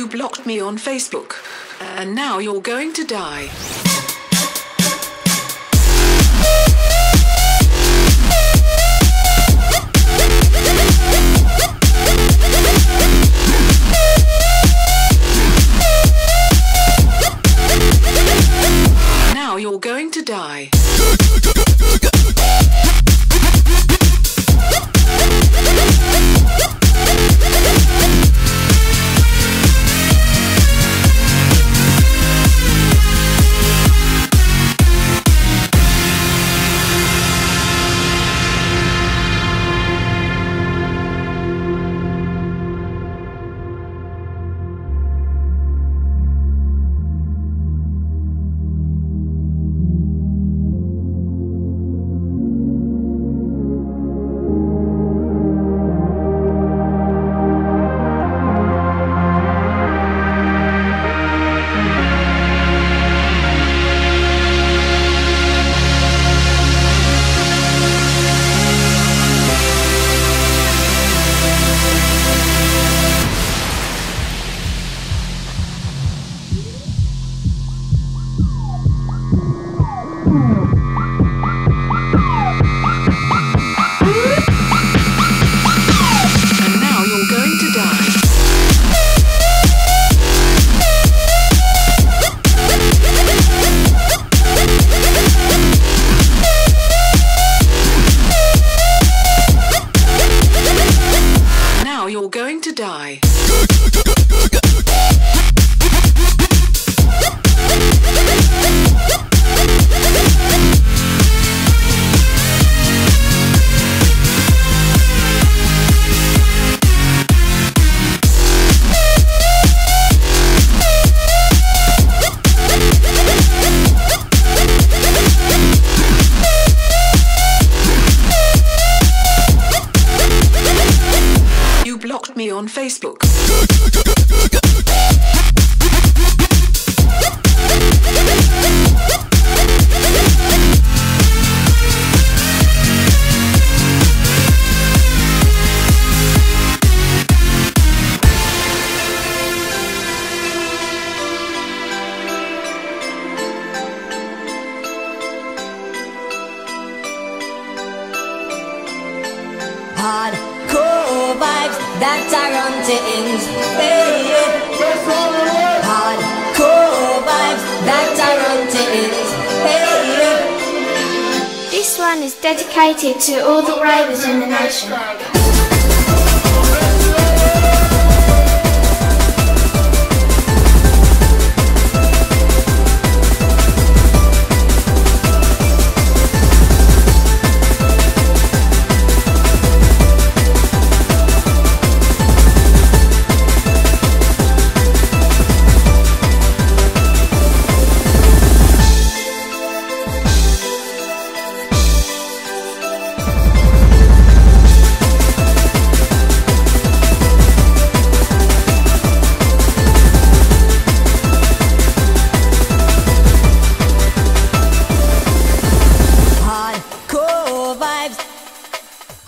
You blocked me on Facebook, and now you're going to die. Going to die. On Facebook. That's our run things. Hey, Hardcore vibes, that's our run things. Hey, This one is dedicated to all the ravers in the nation.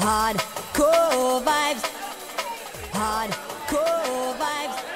Hardcore vibes. Hardcore vibes.